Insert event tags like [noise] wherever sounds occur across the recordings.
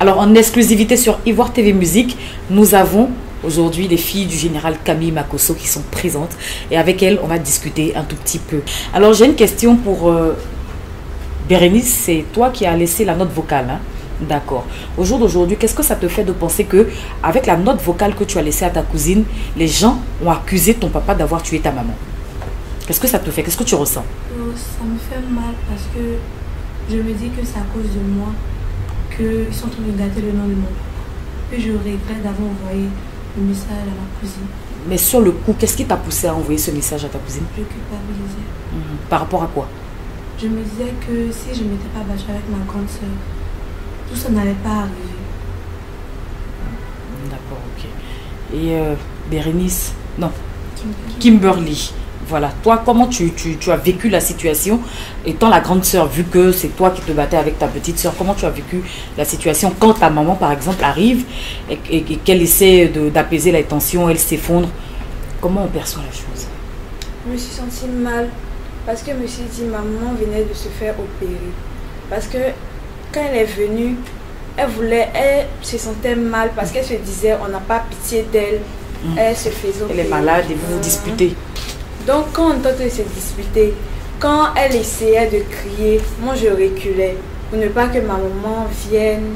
Alors en exclusivité sur Ivoire TV Musique, nous avons aujourd'hui les filles du général Camille Makoso qui sont présentes et avec elles on va discuter un tout petit peu. Alors j'ai une question pour euh, Bérénice, c'est toi qui as laissé la note vocale. Hein? D'accord. Au jour d'aujourd'hui, qu'est-ce que ça te fait de penser que avec la note vocale que tu as laissée à ta cousine, les gens ont accusé ton papa d'avoir tué ta maman? Qu'est-ce que ça te fait? Qu'est-ce que tu ressens? Ça me fait mal parce que je me dis que c'est à cause de moi qu'ils sont en train de gâter le nom de mon papa. Et je regrette d'avoir envoyé le message à ma cousine. Mais sur le coup, qu'est-ce qui t'a poussé à envoyer ce message à ta cousine? Je culpabilisais. Mhm. Par rapport à quoi? Je me disais que si je ne m'étais pas battue avec ma grande soeur, tout ça n'allait pas arriver. D'accord, ok. Et euh, Bérénice? Non. Kimberly. Voilà, toi, comment tu, as vécu la situation étant la grande sœur, vu que c'est toi qui te battais avec ta petite sœur, comment tu as vécu la situation quand ta maman, par exemple, arrive et, qu'elle essaie d'apaiser la tension, elle s'effondre? Comment on perçoit la chose? Je me suis sentie mal parce que je me suis dit, maman venait de se faire opérer. Parce que quand elle est venue, elle voulait, elle se sentait mal parce qu'elle se disait, on n'a pas pitié d'elle. Mm. Elle se faisait opérer. Elle est malade et vous vous disputez. Donc quand on entend se disputer, quand elle essayait de crier, moi je reculais pour ne pas que ma maman vienne.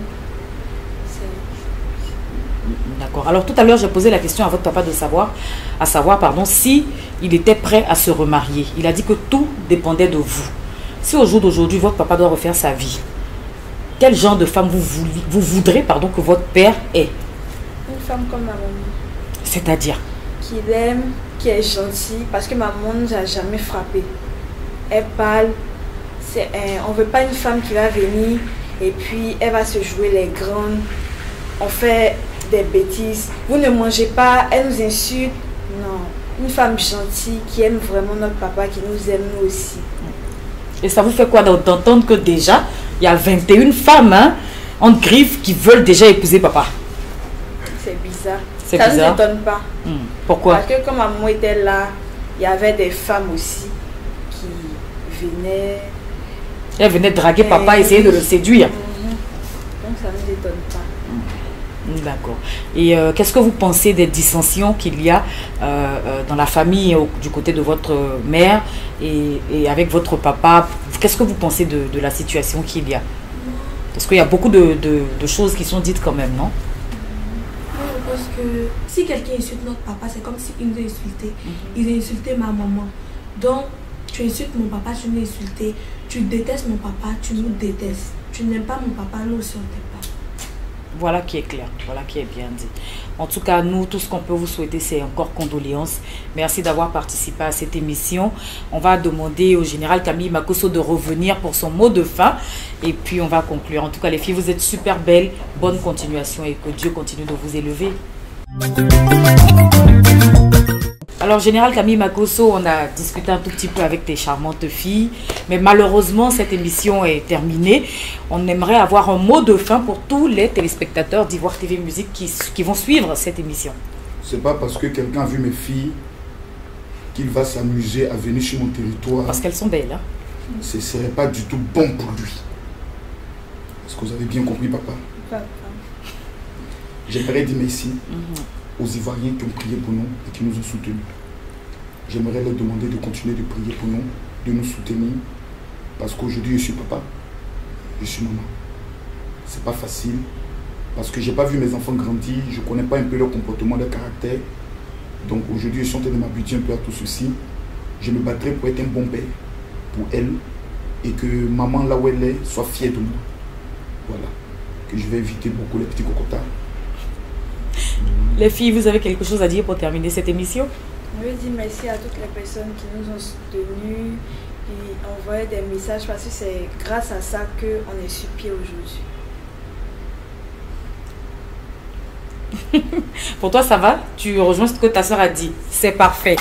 D'accord. Alors tout à l'heure, j'ai posé la question à votre papa de savoir, à savoir, pardon, si il était prêt à se remarier. Il a dit que tout dépendait de vous. Si au jour d'aujourd'hui, votre papa doit refaire sa vie, quel genre de femme vous, vous voudrez pardon, que votre père ait? Une femme comme ma maman. C'est-à-dire? Qu'il aime, qui est gentille parce que maman ne nous a jamais frappé. Elle parle, on ne veut pas une femme qui va venir et puis elle va se jouer les grandes. On fait des bêtises. Vous ne mangez pas, elle nous insulte. Non, une femme gentille qui aime vraiment notre papa, qui nous aime nous aussi. Et ça vous fait quoi d'entendre que déjà, il y a 21 femmes hein, en griffe qui veulent déjà épouser papa? C'est bizarre. Ça ne nous étonne pas. Hmm. Pourquoi? Parce que comme maman était là, il y avait des femmes aussi qui venaient. Elles venaient draguer papa, essayer de le séduire. Mhm. Donc ça ne nous étonne pas. Hmm. D'accord. Et euh, qu'est-ce que vous pensez des dissensions qu'il y a euh, euh, dans la famille du côté de votre mère et, avec votre papa? Qu'est-ce que vous pensez de, la situation qu'il y a? Parce qu'il y a beaucoup de, de choses qui sont dites quand même, non? Que si quelqu'un insulte notre papa, c'est comme s'il nous a insulté. Mhm. Il a insulté ma maman. Donc, tu insultes mon papa, tu nous insulté. Tu détestes mon papa, tu nous détestes. Tu n'aimes pas mon papa, nous aussi on t'aime pas. Voilà qui est clair, voilà qui est bien dit. En tout cas, nous, tout ce qu'on peut vous souhaiter, c'est encore condoléances. Merci d'avoir participé à cette émission. On va demander au général Camille Makoso de revenir pour son mot de fin. Et puis, on va conclure. En tout cas, les filles, vous êtes super belles. Bonne continuation et que Dieu continue de vous élever. Alors, Général Camille Makoso, on a discuté un tout petit peu avec tes charmantes filles, mais malheureusement, cette émission est terminée. On aimerait avoir un mot de fin pour tous les téléspectateurs d'Ivoire TV Musique qui, qui vont suivre cette émission. C'est pas parce que quelqu'un a vu mes filles qu'il va s'amuser à venir sur mon territoire. Parce qu'elles sont belles. Hein? Ce serait pas du tout bon pour lui. Est-ce que vous avez bien compris, papa? Papa. J'aimerais dire merci. Mhm aux Ivoiriens qui ont prié pour nous et qui nous ont soutenus. J'aimerais leur demander de continuer de prier pour nous, de nous soutenir, parce qu'aujourd'hui je suis papa, je suis maman. C'est pas facile, parce que j'ai pas vu mes enfants grandir, je connais pas un peu leur comportement, leur caractère. Donc aujourd'hui je suis en train de m'habituer un peu à tout ceci. Je me battrai pour être un bon père pour elle et que maman là où elle est soit fière de moi. Voilà. Que je vais éviter beaucoup les petits cocotards. Les filles, vous avez quelque chose à dire pour terminer cette émission? Je veux dire merci à toutes les personnes qui nous ont soutenus et envoyé des messages parce que c'est grâce à ça qu'on est sur pied aujourd'hui. [laughs] pour toi, ça va? Tu rejoins ce que ta soeur a dit. C'est parfait.